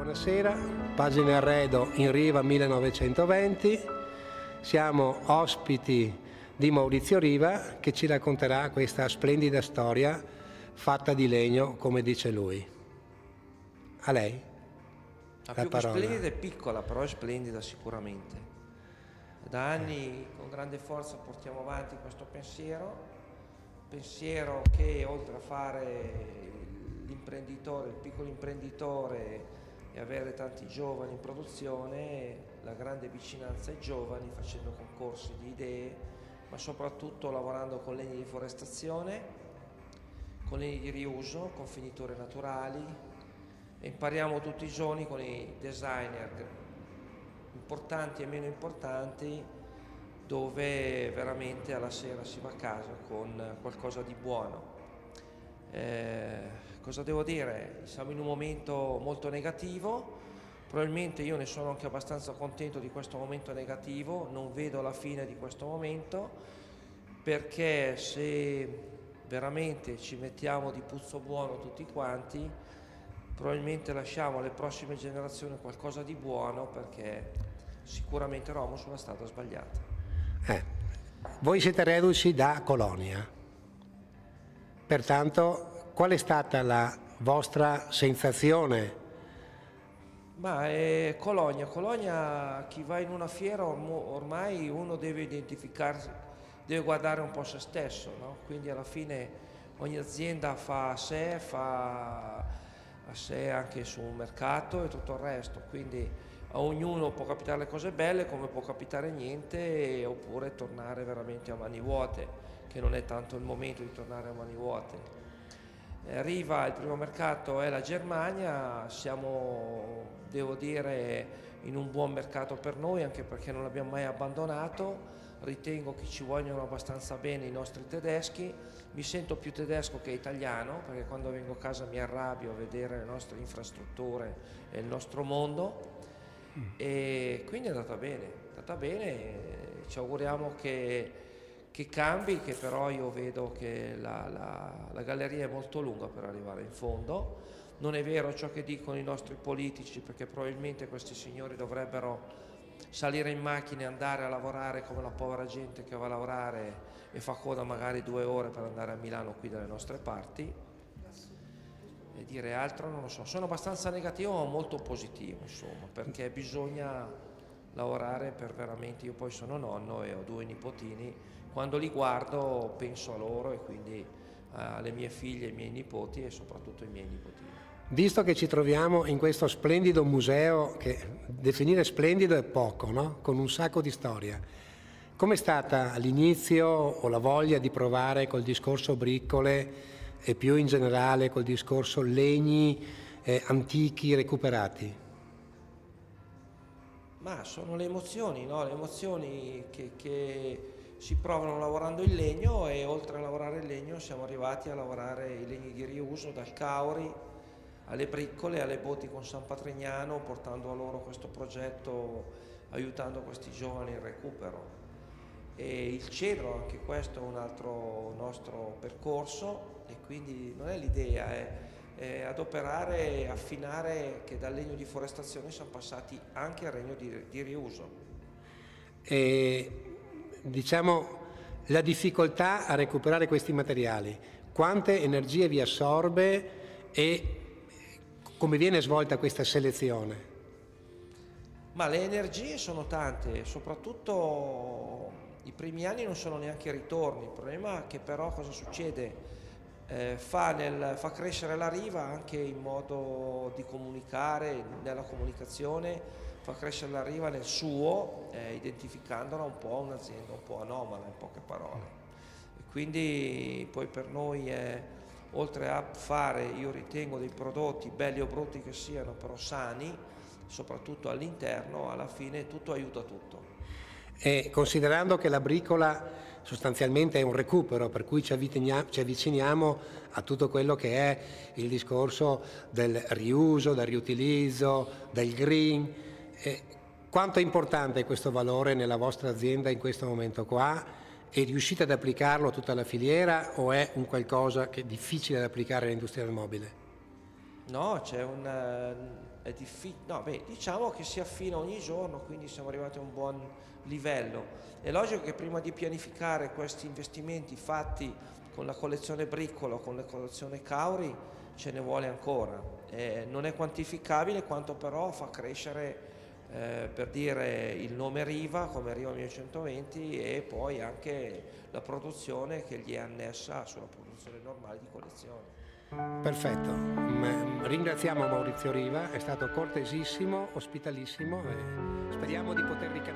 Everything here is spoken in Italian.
Buonasera, pagina arredo in Riva 1920. Siamo ospiti di Maurizio Riva che ci racconterà questa splendida storia fatta di legno, come dice lui. A lei. La, La più parola. splendida è piccola, però è splendida sicuramente. Da anni con grande forza portiamo avanti questo pensiero, pensiero che oltre a fare l'imprenditore, il piccolo imprenditore e avere tanti giovani in produzione, la grande vicinanza ai giovani facendo concorsi di idee, ma soprattutto lavorando con legni di forestazione, con legni di riuso, con finiture naturali, e impariamo tutti i giorni con i designer importanti e meno importanti dove veramente alla sera si va a casa con qualcosa di buono. Eh, cosa devo dire? Siamo in un momento molto negativo, probabilmente io ne sono anche abbastanza contento di questo momento negativo, non vedo la fine di questo momento perché se veramente ci mettiamo di puzzo buono tutti quanti, probabilmente lasciamo alle prossime generazioni qualcosa di buono perché sicuramente eravamo sulla strada sbagliata. Eh, voi siete reduci da Colonia, pertanto qual è stata la vostra sensazione? Ma è Colonia, Colonia chi va in una fiera ormai uno deve identificarsi, deve guardare un po' se stesso, no? quindi alla fine ogni azienda fa a sé, fa a sé anche su un mercato e tutto il resto, quindi a ognuno può capitare le cose belle come può capitare niente oppure tornare veramente a mani vuote, che non è tanto il momento di tornare a mani vuote. Arriva il primo mercato è la Germania, siamo, devo dire, in un buon mercato per noi anche perché non l'abbiamo mai abbandonato, ritengo che ci vogliono abbastanza bene i nostri tedeschi, mi sento più tedesco che italiano perché quando vengo a casa mi arrabbio a vedere le nostre infrastrutture e il nostro mondo e quindi è andata bene, è andata bene, ci auguriamo che, che cambi, che però io vedo che la, la, la galleria è molto lunga per arrivare in fondo. Non è vero ciò che dicono i nostri politici perché probabilmente questi signori dovrebbero salire in macchina e andare a lavorare come la povera gente che va a lavorare e fa coda magari due ore per andare a Milano qui dalle nostre parti e dire altro non lo so. Sono abbastanza negativo ma molto positivo insomma perché bisogna lavorare per veramente, io poi sono nonno e ho due nipotini, quando li guardo penso a loro e quindi alle mie figlie, ai miei nipoti e soprattutto ai miei nipotini. Visto che ci troviamo in questo splendido museo, che definire splendido è poco, no? con un sacco di storia, com'è stata all'inizio o la voglia di provare col discorso briccole e più in generale col discorso legni eh, antichi recuperati? Ma sono le emozioni, no? le emozioni che, che, si provano lavorando il legno e oltre a lavorare il legno siamo arrivati a lavorare i legni di riuso dal cauri alle briccole, alle botti con San Patrignano, portando a loro questo progetto, aiutando questi giovani in recupero. E il cedro, anche questo è un altro nostro percorso e quindi non è l'idea, è, è adoperare e affinare che dal legno di forestazione siamo passati anche al legno di, di riuso. E diciamo la difficoltà a recuperare questi materiali, quante energie vi assorbe e come viene svolta questa selezione? Ma le energie sono tante, soprattutto i primi anni non sono neanche ritorni, il problema è che però cosa succede? Eh, fa, nel, fa, crescere la riva anche in modo di comunicare, nella comunicazione, fa crescere la riva nel suo, eh, identificandola un po' un'azienda un po' anomala in poche parole. E quindi poi per noi è, oltre a fare, io ritengo, dei prodotti belli o brutti che siano, però sani, soprattutto all'interno, alla fine tutto aiuta tutto. E considerando che la bricola sostanzialmente è un recupero, per cui ci avviciniamo a tutto quello che è il discorso del riuso, del riutilizzo, del green, e quanto è importante questo valore nella vostra azienda in questo momento qua? E riuscite ad applicarlo a tutta la filiera o è un qualcosa che è difficile da applicare all'industria del mobile? No, c'è un... eh, è difficile, no, beh, diciamo che si affina ogni giorno, quindi siamo arrivati a un buon livello. È logico che prima di pianificare questi investimenti fatti con la collezione Briccolo, con la collezione Cauri, ce ne vuole ancora. Eh, non è quantificabile quanto però fa crescere eh, per dire il nome Riva come Riva 1120 e poi anche la produzione che gli è annessa sulla produzione normale di collezione. Perfetto, M- ringraziamo Maurizio Riva, è stato cortesissimo, ospitalissimo e speriamo di poter ricambiare